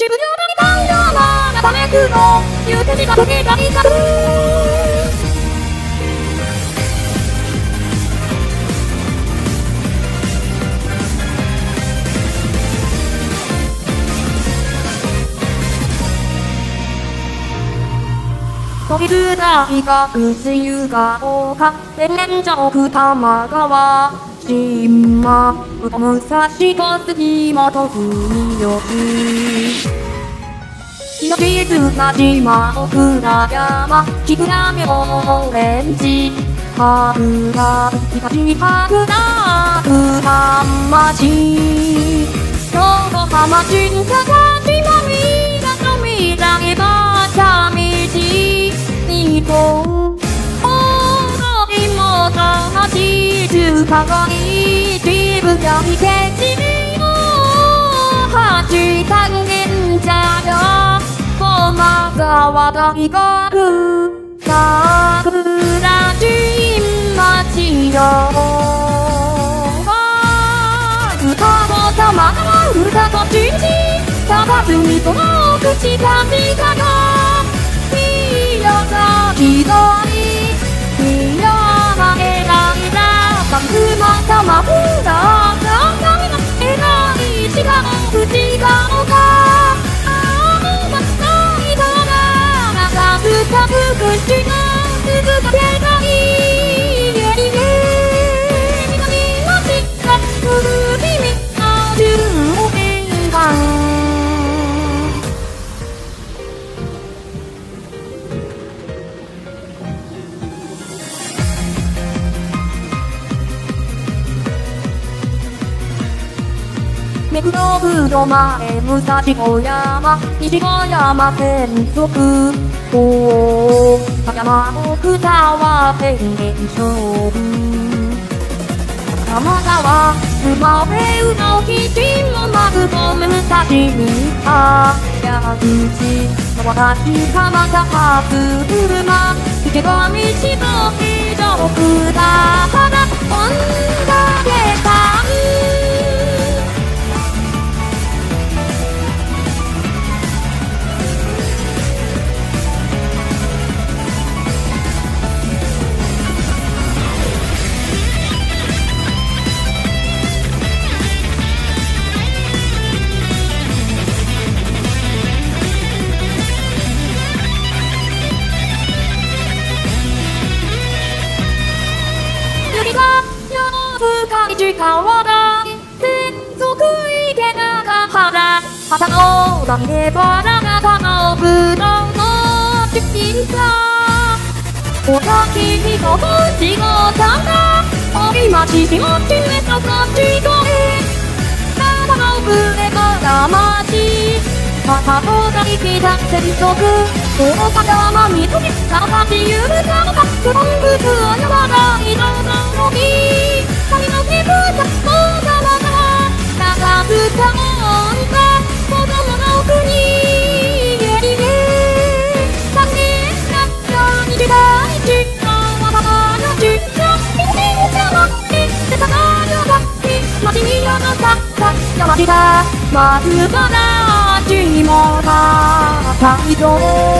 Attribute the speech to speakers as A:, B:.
A: 渋谷に太陽がためくの言うてみた時がいかく飛び出たいが薄湯が丘天然上区玉川島武蔵と杉本文よ命綱島奥田山木倉明レンジ春が東白田九段町横浜中華島ち中華がい自分がいけちを八三軒茶屋駒沢大学桜人町よ。歌もたまは歌とちんちたたずみとの口かみかがくまたまふだささみがえらいしが口がおかあのまないとがなかすたふくしがす。ずかけが目黒ブド前武蔵小山西小山線速報高山奥沢天元勝負。玉川馬上うの基地もまずと武蔵にあや口私かまたはす車池上道と非常区だが世の深い時間はだ接続池中原旗の波でバラが叶うぶどうのチキンさお先にとちごさんが折町しもちめとこちごえただの船から町片方が生きた接続大方まみときさばちゆるかのかフロングスを呼ばない。のの松原地もたたいぞ